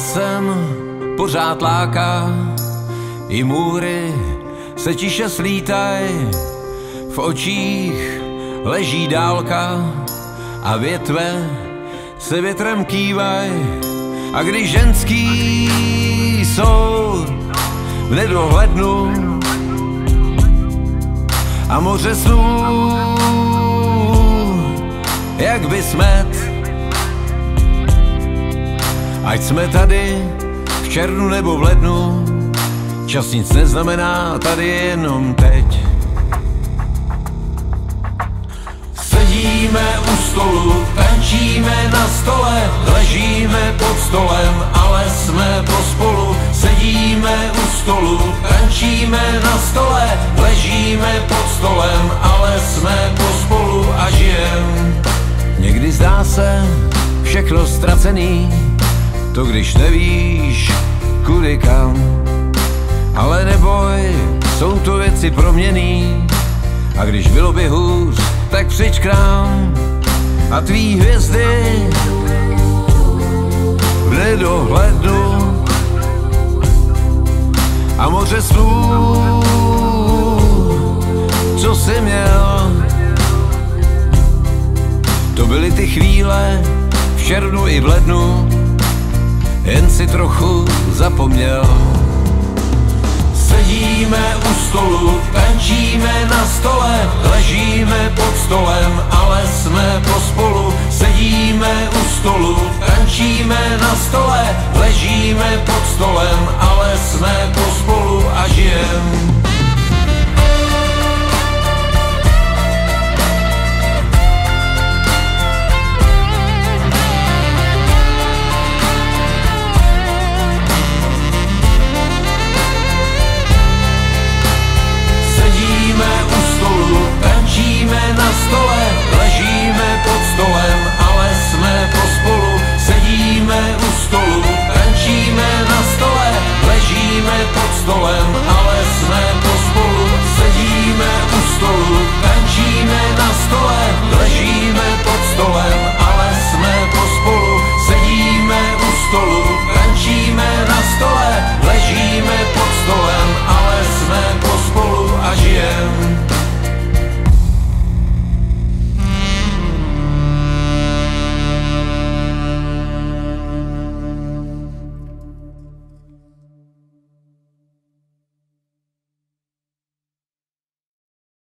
nás sem pořád láká, i můry se tiše slítaj, v očích leží dálka a větve se větrem kývaj. A když ženský jsou v nedohlednu a moře snů, jak by smet, ať jsme tady v červnu nebo v lednu, čas nic neznamená, tady jenom teď. Sedíme u stolu, tančíme na stole, ležíme pod stolem, ale jsme pospolu. Sedíme u stolu, tančíme na stole, ležíme pod stolem, ale jsme pospolu a žijem. Někdy zdá se všechno ztracený, to když nevíš kudy kam. Ale neboj, jsou to věci proměný, a když bylo by hůř, tak přijď k nám a tvý hvězdy v nedohledu a moře snů, co jsi měl. To byly ty chvíle v červnu i v lednu, jen si trochu zapomněl. Sedíme u stolu, tančíme na stole, ležíme pod stolem, ale jsme pospolu. Sedíme u stolu, tančíme na stole, ležíme pod stolem, ale